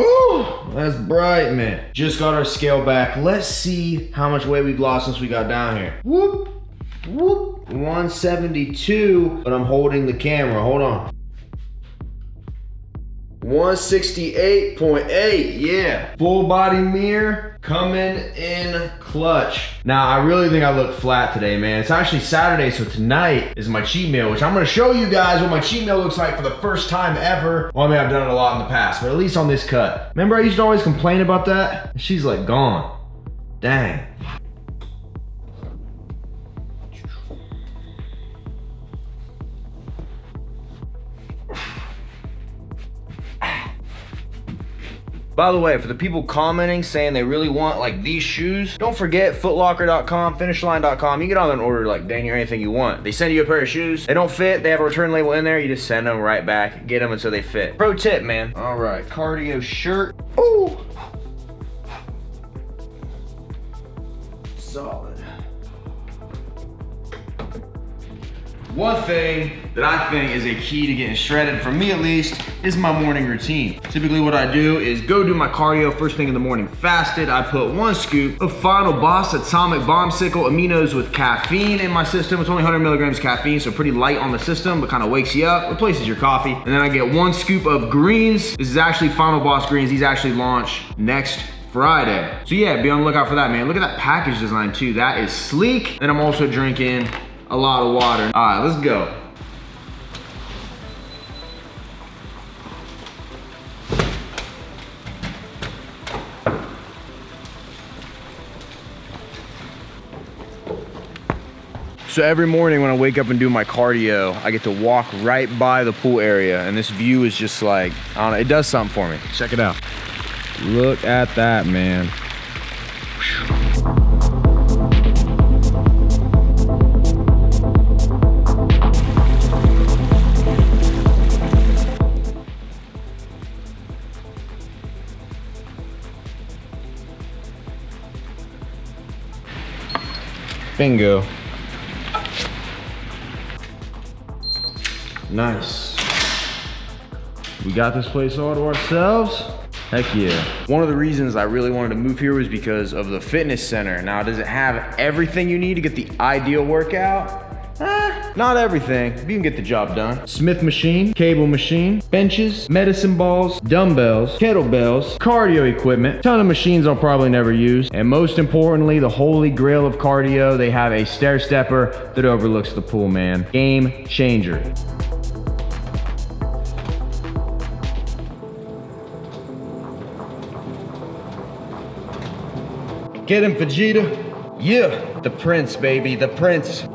Oh, that's bright, man. Just got our scale back. Let's see how much weight we've lost since we got down here. Whoop, whoop. 172, but I'm holding the camera. Hold on. 168.8, yeah. Full body mirror coming in clutch. Now, I really think I look flat today, man. It's actually Saturday, so tonight is my cheat meal, which I'm gonna show you guys what my cheat meal looks like for the first time ever. Well, I mean, I've done it a lot in the past, but at least on this cut. Remember I used to always complain about that? She's like gone. Dang. By the way, for the people commenting saying they really want like these shoes, don't forget footlocker.com, finishline.com. You get on order like dang near anything you want. They send you a pair of shoes. They don't fit. They have a return label in there. You just send them right back. Get them until they fit. Pro tip, man. All right, cardio shirt. Ooh. One thing that I think is a key to getting shredded, for me at least, is my morning routine. Typically what I do is go do my cardio first thing in the morning fasted. I put one scoop of Final Boss Atomic Bombsicle Aminos with caffeine in my system. It's only 100 milligrams caffeine, so pretty light on the system, but kind of wakes you up, replaces your coffee. And then I get one scoop of greens. This is actually Final Boss greens. These actually launch next Friday. So yeah, be on the lookout for that, man. Look at that package design too. That is sleek. And I'm also drinking a lot of water. All right, let's go. So every morning when I wake up and do my cardio, I get to walk right by the pool area and this view is just like, I don't know, it does something for me. Check it out. Look at that, man. Bingo. Nice. We got this place all to ourselves. Heck yeah. One of the reasons I really wanted to move here was because of the fitness center. Now, does it have everything you need to get the ideal workout? Not everything, but you can get the job done. Smith machine, cable machine, benches, medicine balls, dumbbells, kettlebells, cardio equipment, ton of machines I'll probably never use, and most importantly, the holy grail of cardio, they have a stair stepper that overlooks the pool, man. Game changer. Get him, Vegeta. Yeah, the prince, baby, the prince.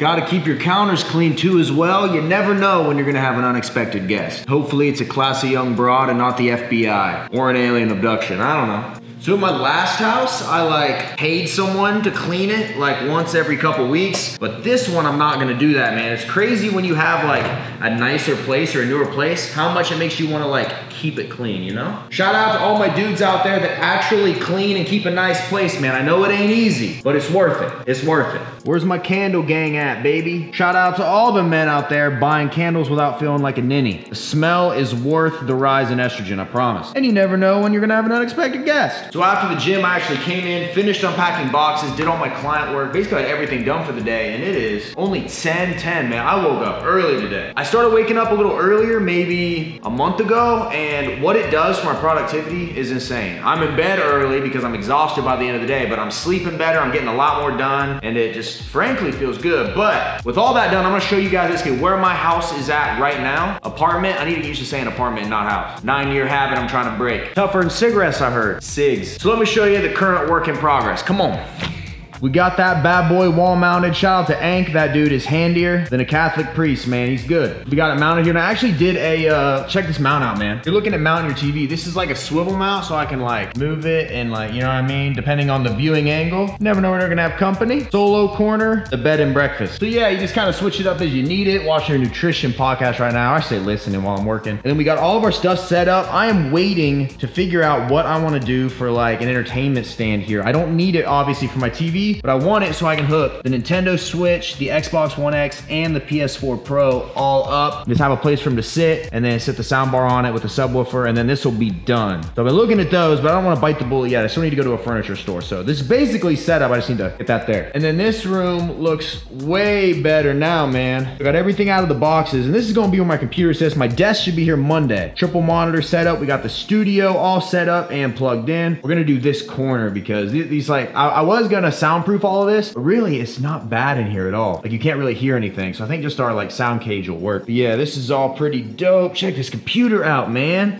Got to keep your counters clean too as well. You never know when you're gonna have an unexpected guest. Hopefully it's a classy young broad and not the FBI or an alien abduction, I don't know. So in my last house, I like paid someone to clean it like once every couple weeks. But this one, I'm not gonna do that, man. It's crazy when you have like a nicer place or a newer place, how much it makes you wanna like keep it clean, you know? Shout out to all my dudes out there that actually clean and keep a nice place, man. I know it ain't easy, but it's worth it. It's worth it. Where's my candle gang at, baby? Shout out to all the men out there buying candles without feeling like a ninny. The smell is worth the rise in estrogen, I promise. And you never know when you're gonna have an unexpected guest. So after the gym, I actually came in, finished unpacking boxes, did all my client work, basically had everything done for the day, and it is only 10, 10, man. I woke up early today. I started waking up a little earlier, maybe a month ago, and what it does for my productivity is insane. I'm in bed early because I'm exhausted by the end of the day, but I'm sleeping better, I'm getting a lot more done, and it just frankly feels good. But with all that done, I'm gonna show you guys basically where my house is at right now. Apartment, I need to used to saying apartment, not house. Nine year habit I'm trying to break. Tougher than cigarettes, I heard. Cigs. So let me show you the current work in progress. Come on. We got that bad boy wall mounted. Shout out to Ank. That dude is handier than a Catholic priest, man. He's good. We got it mounted here. And I actually did a, uh, check this mount out, man. You're looking at mounting your TV. This is like a swivel mount so I can like move it and like, you know what I mean? Depending on the viewing angle. Never know when they're gonna have company. Solo corner, the bed and breakfast. So yeah, you just kind of switch it up as you need it. Watching your nutrition podcast right now. I say listening while I'm working. And then we got all of our stuff set up. I am waiting to figure out what I want to do for like an entertainment stand here. I don't need it obviously for my TV, but I want it so I can hook the Nintendo Switch, the Xbox One X, and the PS4 Pro all up. Just have a place for them to sit and then set the soundbar on it with the subwoofer and then this will be done. So I've been looking at those, but I don't want to bite the bullet yet. I still need to go to a furniture store. So this is basically set up. I just need to get that there. And then this room looks way better now, man. I got everything out of the boxes and this is going to be where my computer sits. My desk should be here Monday. Triple monitor setup. We got the studio all set up and plugged in. We're going to do this corner because these like, I, I was going to soundproof all of this, really it's not bad in here at all. Like you can't really hear anything. So I think just our like sound cage will work. But yeah, this is all pretty dope. Check this computer out, man.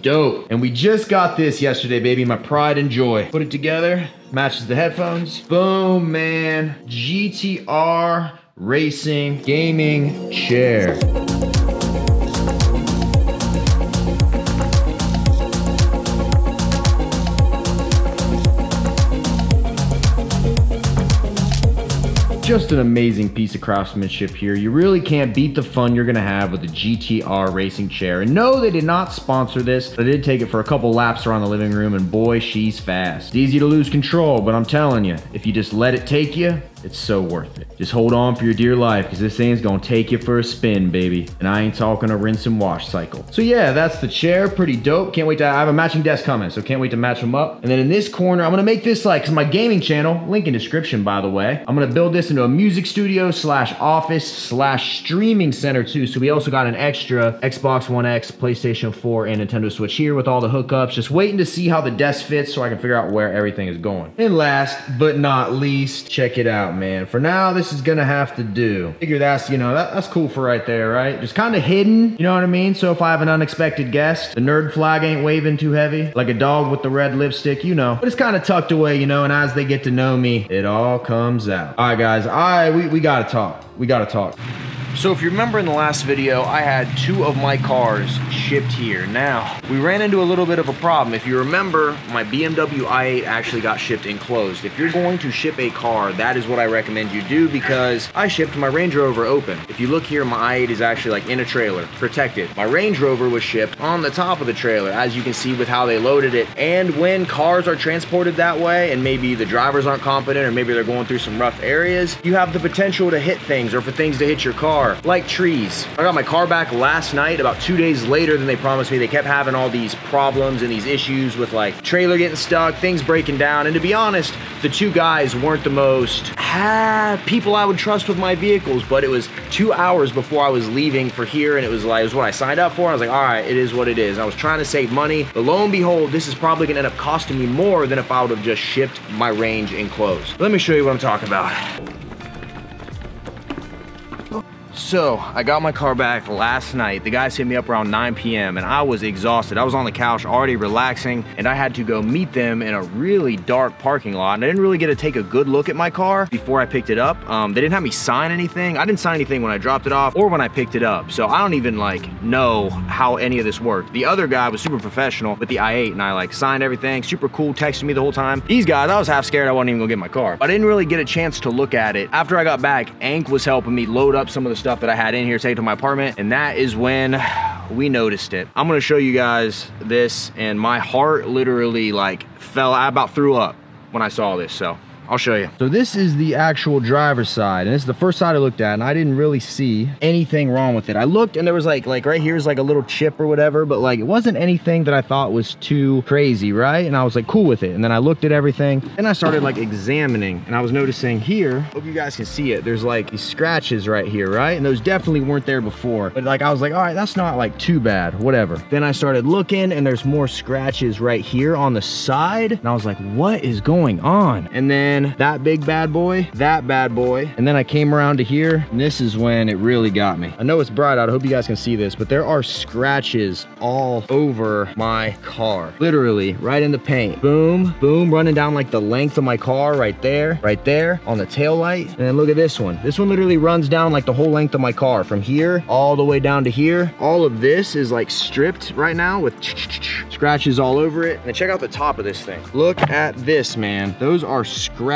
Dope. And we just got this yesterday, baby. My pride and joy. Put it together. Matches the headphones. Boom, man. GTR racing gaming chair. Just an amazing piece of craftsmanship here. You really can't beat the fun you're gonna have with the GTR racing chair. And no, they did not sponsor this. I did take it for a couple laps around the living room and boy, she's fast. It's easy to lose control, but I'm telling you, if you just let it take you, it's so worth it. Just hold on for your dear life because this thing's gonna take you for a spin, baby. And I ain't talking a rinse and wash cycle. So yeah, that's the chair. Pretty dope. Can't wait to, I have a matching desk coming, so can't wait to match them up. And then in this corner, I'm gonna make this like, cause my gaming channel, link in description by the way, I'm gonna build this into a music studio slash office slash streaming center too. So we also got an extra Xbox One X, PlayStation 4, and Nintendo Switch here with all the hookups. Just waiting to see how the desk fits so I can figure out where everything is going. And last but not least, check it out out, man. For now, this is gonna have to do. Figure that's, you know, that, that's cool for right there, right? Just kind of hidden, you know what I mean? So if I have an unexpected guest, the nerd flag ain't waving too heavy, like a dog with the red lipstick, you know. But it's kind of tucked away, you know, and as they get to know me, it all comes out. All right, guys, all right, we, we gotta talk. We gotta talk. So if you remember in the last video, I had two of my cars shipped here. Now, we ran into a little bit of a problem. If you remember, my BMW i8 actually got shipped enclosed. If you're going to ship a car, that is what I recommend you do because I shipped my Range Rover open. If you look here, my i8 is actually like in a trailer, protected. My Range Rover was shipped on the top of the trailer, as you can see with how they loaded it. And when cars are transported that way, and maybe the drivers aren't competent, or maybe they're going through some rough areas, you have the potential to hit things or for things to hit your car like trees. I got my car back last night, about two days later than they promised me. They kept having all these problems and these issues with like trailer getting stuck, things breaking down. And to be honest, the two guys weren't the most ah, people I would trust with my vehicles, but it was two hours before I was leaving for here and it was like, it was what I signed up for. I was like, all right, it is what it is. I was trying to save money, but lo and behold, this is probably gonna end up costing me more than if I would have just shipped my range enclosed. Let me show you what I'm talking about. So I got my car back last night. The guys hit me up around 9 p.m. and I was exhausted. I was on the couch already relaxing and I had to go meet them in a really dark parking lot. And I didn't really get to take a good look at my car before I picked it up. Um, they didn't have me sign anything. I didn't sign anything when I dropped it off or when I picked it up. So I don't even like know how any of this worked. The other guy was super professional with the i8 and I like signed everything, super cool, texted me the whole time. These guys, I was half scared I wasn't even gonna get my car. I didn't really get a chance to look at it. After I got back, Ank was helping me load up some of the stuff that I had in here, take it to my apartment, and that is when we noticed it. I'm gonna show you guys this, and my heart literally like fell, I about threw up when I saw this, so I'll show you. So this is the actual driver's side, and this is the first side I looked at, and I didn't really see anything wrong with it. I looked, and there was like, like right here is like a little chip or whatever, but like it wasn't anything that I thought was too crazy, right? And I was like cool with it. And then I looked at everything, and I started like examining, and I was noticing here, hope you guys can see it, there's like these scratches right here, right? And those definitely weren't there before. But like I was like, all right, that's not like too bad, whatever. Then I started looking, and there's more scratches right here on the side, and I was like, what is going on? And then then that big bad boy, that bad boy, and then I came around to here, and this is when it really got me. I know it's bright out, I hope you guys can see this, but there are scratches all over my car. Literally, right in the paint. Boom, boom, running down like the length of my car right there, right there on the tail light. And then look at this one. This one literally runs down like the whole length of my car from here all the way down to here. All of this is like stripped right now with scratches all over it. And check out the top of this thing. Look at this, man. Those are scratches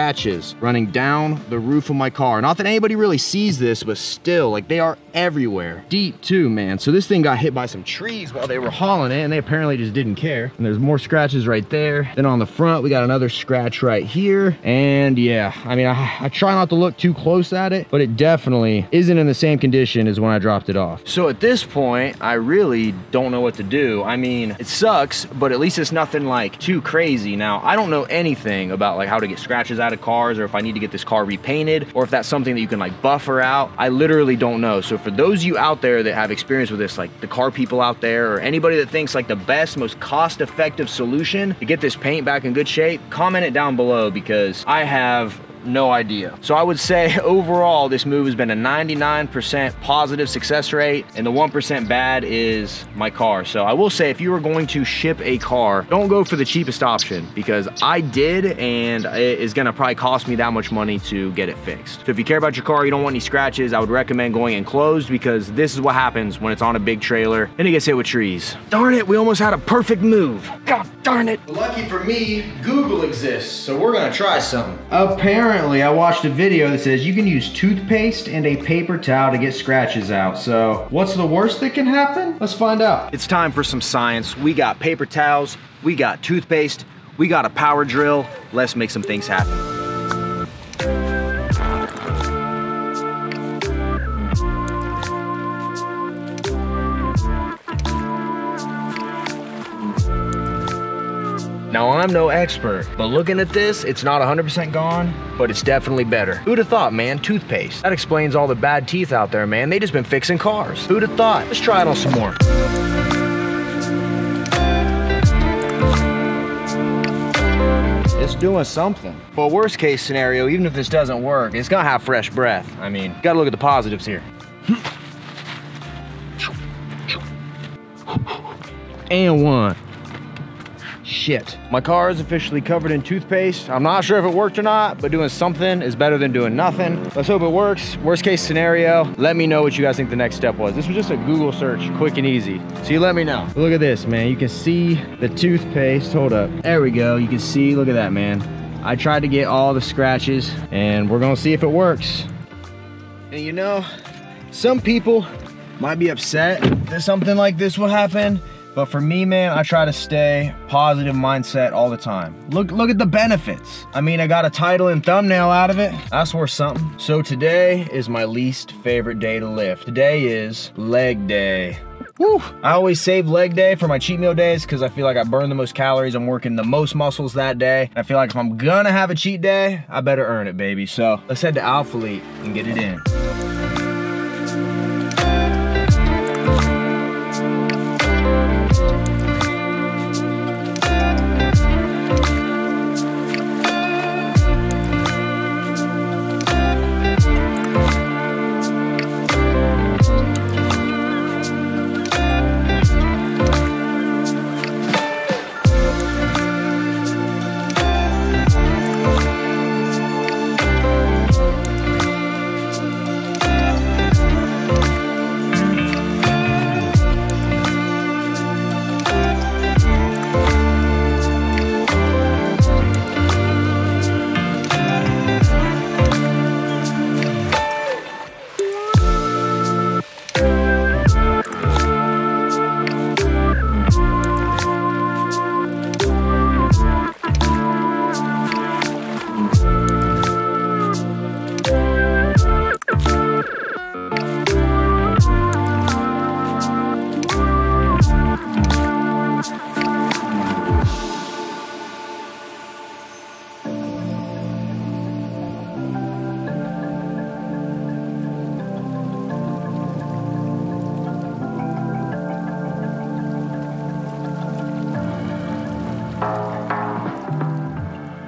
running down the roof of my car. Not that anybody really sees this, but still, like they are everywhere. Deep too, man. So this thing got hit by some trees while they were hauling it and they apparently just didn't care. And there's more scratches right there. Then on the front, we got another scratch right here. And yeah, I mean, I, I try not to look too close at it, but it definitely isn't in the same condition as when I dropped it off. So at this point, I really don't know what to do. I mean, it sucks, but at least it's nothing like too crazy. Now, I don't know anything about like how to get scratches out of cars or if I need to get this car repainted or if that's something that you can like buffer out. I literally don't know. So for those of you out there that have experience with this, like the car people out there or anybody that thinks like the best, most cost-effective solution to get this paint back in good shape, comment it down below because I have no idea. So I would say overall, this move has been a 99% positive success rate and the 1% bad is my car. So I will say if you are going to ship a car, don't go for the cheapest option because I did and it is gonna probably cost me that much money to get it fixed. So if you care about your car, you don't want any scratches, I would recommend going enclosed because this is what happens when it's on a big trailer and it gets hit with trees. Darn it, we almost had a perfect move. God darn it. Lucky for me, Google exists, so we're gonna try something. Apparently, Apparently, I watched a video that says you can use toothpaste and a paper towel to get scratches out. So what's the worst that can happen? Let's find out. It's time for some science. We got paper towels, we got toothpaste, we got a power drill. Let's make some things happen. I'm no expert, but looking at this, it's not 100% gone, but it's definitely better. Who'd have thought, man, toothpaste. That explains all the bad teeth out there, man. They just been fixing cars. Who'd have thought? Let's try it on some more. It's doing something. Well, worst case scenario, even if this doesn't work, it's gonna have fresh breath. I mean, gotta look at the positives here. and one. Shit. My car is officially covered in toothpaste. I'm not sure if it worked or not, but doing something is better than doing nothing. Let's hope it works. Worst case scenario, let me know what you guys think the next step was. This was just a Google search, quick and easy. So you let me know. Look at this, man. You can see the toothpaste. Hold up. There we go. You can see, look at that, man. I tried to get all the scratches and we're gonna see if it works. And you know, some people might be upset that something like this will happen but for me, man, I try to stay positive mindset all the time. Look, look at the benefits. I mean, I got a title and thumbnail out of it. That's worth something. So today is my least favorite day to lift. Today is leg day. Woo. I always save leg day for my cheat meal days because I feel like I burn the most calories. I'm working the most muscles that day. I feel like if I'm gonna have a cheat day, I better earn it, baby. So let's head to Alphalete and get it in.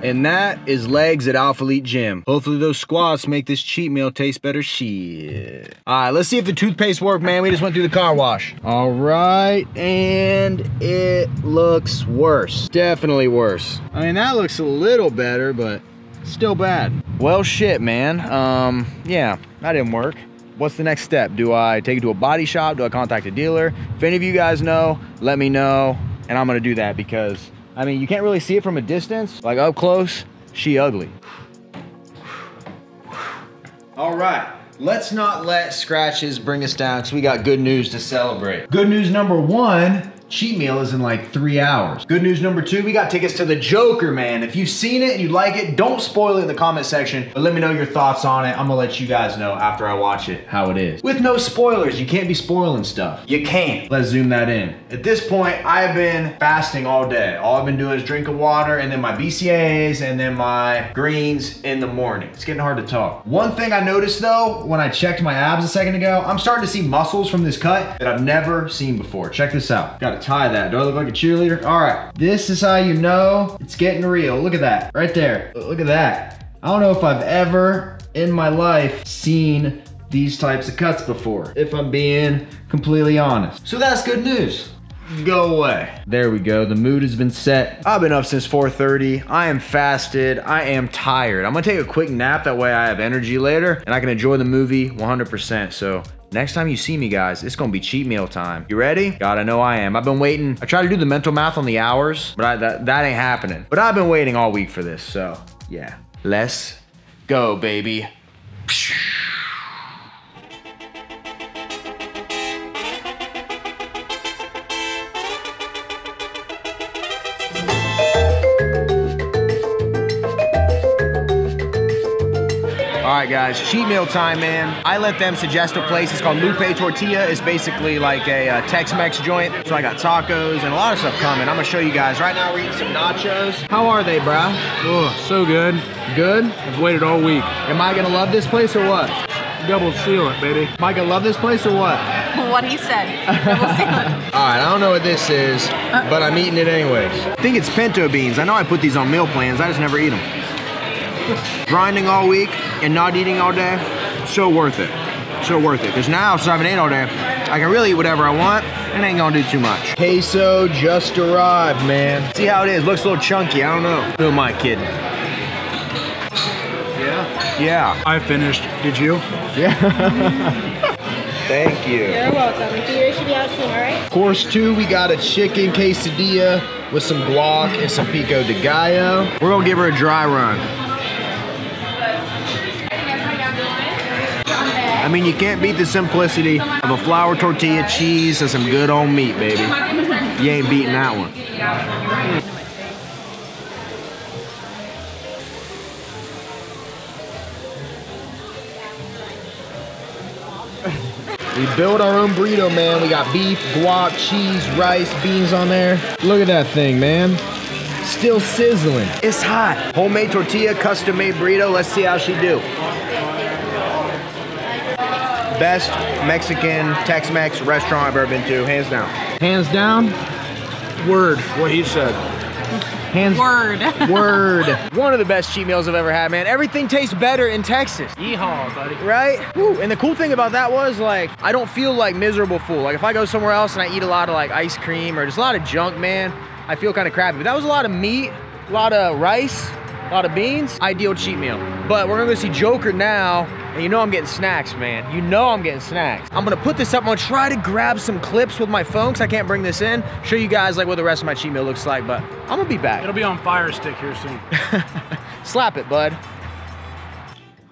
And that is legs at Alphalete Gym. Hopefully those squats make this cheat meal taste better. Shit. All right, let's see if the toothpaste worked, man. We just went through the car wash. All right, and it looks worse. Definitely worse. I mean, that looks a little better, but still bad. Well, shit, man. Um, yeah, that didn't work. What's the next step? Do I take it to a body shop? Do I contact a dealer? If any of you guys know, let me know, and I'm gonna do that because, I mean, you can't really see it from a distance. Like up close, she ugly. All right, let's not let scratches bring us down because we got good news to celebrate. Good news number one, cheat meal is in like three hours. Good news number two, we got tickets to the Joker, man. If you've seen it and you like it, don't spoil it in the comment section, but let me know your thoughts on it. I'm gonna let you guys know after I watch it how it is. With no spoilers, you can't be spoiling stuff. You can't. Let's zoom that in. At this point, I've been fasting all day. All I've been doing is drinking water and then my BCAAs and then my greens in the morning. It's getting hard to talk. One thing I noticed though, when I checked my abs a second ago, I'm starting to see muscles from this cut that I've never seen before. Check this out. Got to tie that. Do I look like a cheerleader? All right. This is how you know it's getting real. Look at that. Right there. Look at that. I don't know if I've ever in my life seen these types of cuts before, if I'm being completely honest. So that's good news. Go away. There we go. The mood has been set. I've been up since 4.30. I am fasted. I am tired. I'm gonna take a quick nap. That way I have energy later and I can enjoy the movie 100%. So Next time you see me, guys, it's gonna be cheat meal time. You ready? God, I know I am. I've been waiting. I tried to do the mental math on the hours, but I, that, that ain't happening. But I've been waiting all week for this, so yeah. Let's go, baby. Right, guys, cheat meal time, man. I let them suggest a place. It's called Lupe Tortilla. It's basically like a uh, Tex-Mex joint. So I got tacos and a lot of stuff coming. I'm gonna show you guys. Right now, we're eating some nachos. How are they, bro? Oh, so good. Good? I've waited all week. Am I gonna love this place or what? Double seal it, baby. Am I gonna love this place or what? what he said. Double seal it. All right, I don't know what this is, but I'm eating it anyways. I think it's pinto beans. I know I put these on meal plans. I just never eat them. Grinding all week and not eating all day, so worth it. So worth it. Because now, since I haven't ate all day, I can really eat whatever I want and ain't gonna do too much. Queso just arrived, man. See how it is. Looks a little chunky. I don't know. Who am I kidding? Yeah. Yeah. I finished. Did you? Yeah. Thank you. You're welcome. Theater should be out soon, all right? Course two, we got a chicken quesadilla with some guac and some pico de gallo. We're gonna give her a dry run. I mean, you can't beat the simplicity of a flour tortilla, cheese, and some good old meat, baby. You ain't beating that one. We built our own burrito, man. We got beef, guac, cheese, rice, beans on there. Look at that thing, man. Still sizzling. It's hot. Homemade tortilla, custom made burrito. Let's see how she do. Best Mexican Tex-Mex restaurant I've ever been to, hands down. Hands down? Word, what he said. Hands Word. Word. One of the best cheat meals I've ever had, man. Everything tastes better in Texas. Yeehaw, buddy. right? Woo. And the cool thing about that was like, I don't feel like miserable fool. Like if I go somewhere else and I eat a lot of like ice cream or just a lot of junk, man, I feel kind of crappy. But that was a lot of meat, a lot of rice, a lot of beans. Ideal cheat meal. But we're gonna go see Joker now. And you know I'm getting snacks, man. You know I'm getting snacks. I'm gonna put this up. I'm gonna try to grab some clips with my phone because I can't bring this in. Show you guys like what the rest of my cheat meal looks like, but I'm gonna be back. It'll be on Fire Stick here soon. Slap it, bud.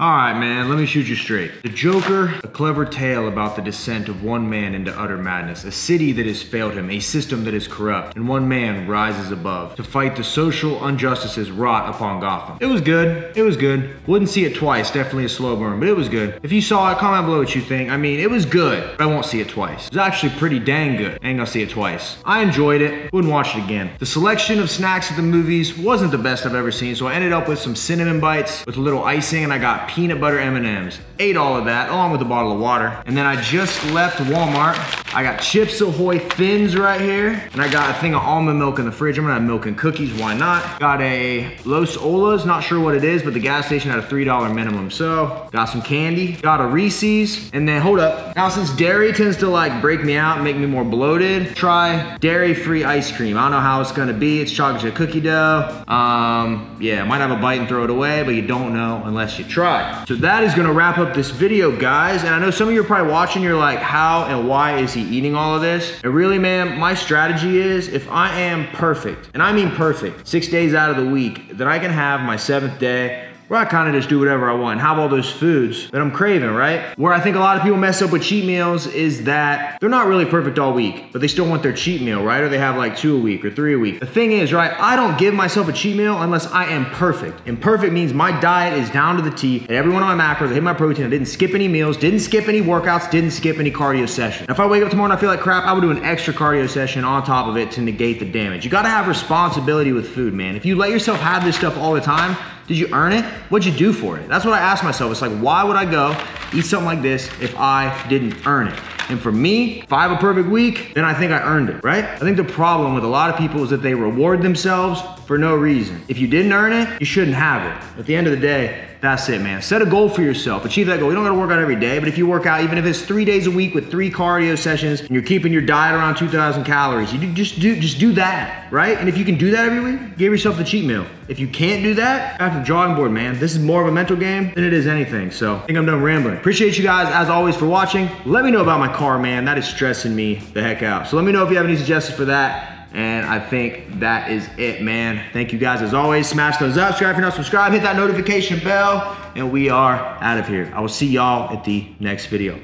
All right, man, let me shoot you straight. The Joker, a clever tale about the descent of one man into utter madness, a city that has failed him, a system that is corrupt, and one man rises above to fight the social injustices wrought upon Gotham. It was good, it was good. Wouldn't see it twice, definitely a slow burn, but it was good. If you saw it, comment below what you think. I mean, it was good, but I won't see it twice. It was actually pretty dang good. I ain't gonna see it twice. I enjoyed it, wouldn't watch it again. The selection of snacks at the movies wasn't the best I've ever seen, so I ended up with some cinnamon bites with a little icing, and I got peanut butter M&Ms. Ate all of that along with a bottle of water. And then I just left Walmart. I got Chips Ahoy Thins right here. And I got a thing of almond milk in the fridge. I'm gonna have milk and cookies, why not? Got a Los Olas, not sure what it is, but the gas station had a $3 minimum. So, got some candy, got a Reese's, and then hold up. Now since dairy tends to like break me out make me more bloated, try dairy-free ice cream. I don't know how it's gonna be. It's chocolate chip cookie dough. Um, yeah, might have a bite and throw it away, but you don't know unless you try. So that is gonna wrap up this video, guys. And I know some of you are probably watching, you're like, how and why is he eating all of this? And really, man, my strategy is if I am perfect, and I mean perfect, six days out of the week, then I can have my seventh day where I kind of just do whatever I want have all those foods that I'm craving, right? Where I think a lot of people mess up with cheat meals is that they're not really perfect all week, but they still want their cheat meal, right? Or they have like two a week or three a week. The thing is, right, I don't give myself a cheat meal unless I am perfect. And perfect means my diet is down to the T. And every one of my macros, I hit my protein, I didn't skip any meals, didn't skip any workouts, didn't skip any cardio session. If I wake up tomorrow and I feel like crap, I would do an extra cardio session on top of it to negate the damage. You gotta have responsibility with food, man. If you let yourself have this stuff all the time, did you earn it? What'd you do for it? That's what I asked myself. It's like, why would I go eat something like this if I didn't earn it? And for me, if I have a perfect week, then I think I earned it, right? I think the problem with a lot of people is that they reward themselves for no reason. If you didn't earn it, you shouldn't have it. At the end of the day, that's it, man. Set a goal for yourself. Achieve that goal. You don't gotta work out every day, but if you work out, even if it's three days a week with three cardio sessions and you're keeping your diet around 2,000 calories, you just do just do that, right? And if you can do that every week, give yourself the cheat meal. If you can't do that, back to the drawing board, man. This is more of a mental game than it is anything. So I think I'm done rambling. Appreciate you guys as always for watching. Let me know about my car, man. That is stressing me the heck out. So let me know if you have any suggestions for that. And I think that is it, man. Thank you guys as always. Smash those up, subscribe if you're not subscribed, hit that notification bell, and we are out of here. I will see y'all at the next video.